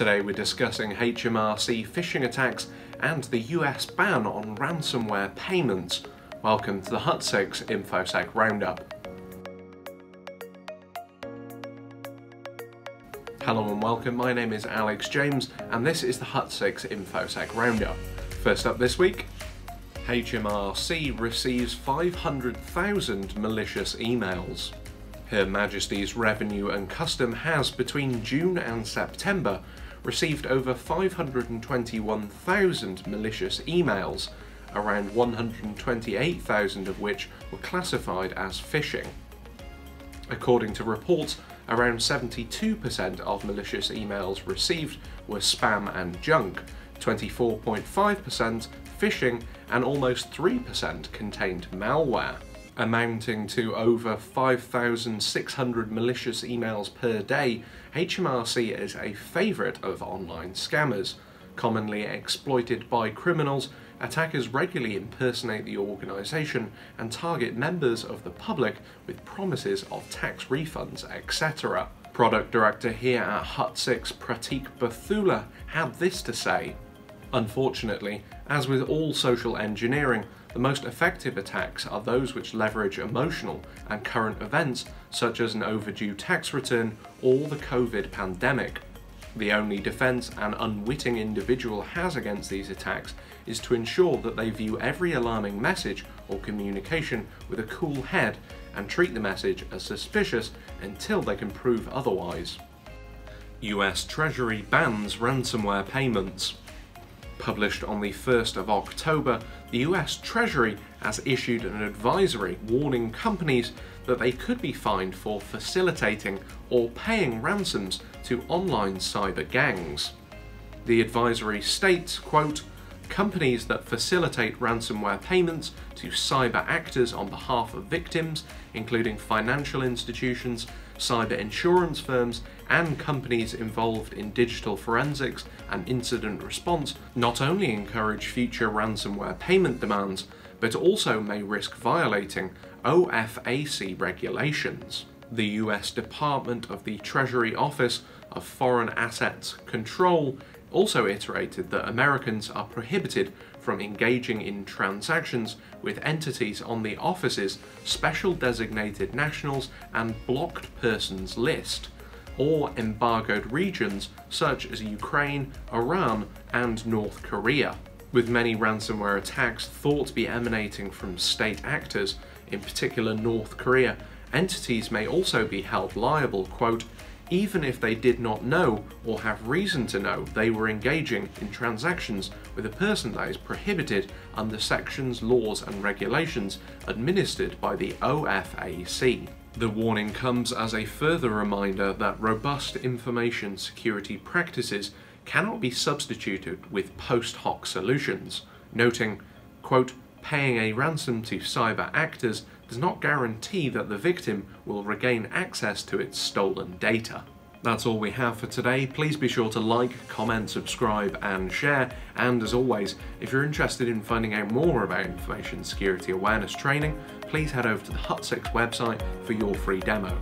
Today we're discussing HMRC phishing attacks and the US ban on ransomware payments. Welcome to the Hut Six InfoSec Roundup. Hello and welcome, my name is Alex James and this is the Hut Six InfoSec Roundup. First up this week, HMRC receives 500,000 malicious emails. Her Majesty's Revenue and Custom has, between June and September, received over 521,000 malicious emails, around 128,000 of which were classified as phishing. According to reports, around 72% of malicious emails received were spam and junk, 24.5% phishing, and almost 3% contained malware amounting to over 5,600 malicious emails per day, HMRC is a favourite of online scammers. Commonly exploited by criminals, attackers regularly impersonate the organisation and target members of the public with promises of tax refunds, etc. Product director here at Hut Six, Pratik Bathula, had this to say. Unfortunately, as with all social engineering, the most effective attacks are those which leverage emotional and current events such as an overdue tax return or the COVID pandemic. The only defence an unwitting individual has against these attacks is to ensure that they view every alarming message or communication with a cool head and treat the message as suspicious until they can prove otherwise. US Treasury bans ransomware payments. Published on the 1st of October, the US Treasury has issued an advisory warning companies that they could be fined for facilitating or paying ransoms to online cyber gangs. The advisory states, quote, companies that facilitate ransomware payments to cyber actors on behalf of victims, including financial institutions, cyber insurance firms, and companies involved in digital forensics and incident response, not only encourage future ransomware payment demands, but also may risk violating OFAC regulations. The US Department of the Treasury Office of Foreign Assets Control also iterated that Americans are prohibited from engaging in transactions with entities on the office's special designated nationals and blocked persons list, or embargoed regions such as Ukraine, Iran, and North Korea. With many ransomware attacks thought to be emanating from state actors, in particular North Korea, entities may also be held liable, quote, even if they did not know or have reason to know they were engaging in transactions with a person that is prohibited under sections, laws and regulations administered by the OFAC. The warning comes as a further reminder that robust information security practices cannot be substituted with post hoc solutions, noting, quote, paying a ransom to cyber actors does not guarantee that the victim will regain access to its stolen data. That's all we have for today. Please be sure to like, comment, subscribe and share. And as always, if you're interested in finding out more about information security awareness training, please head over to the Hut Six website for your free demo.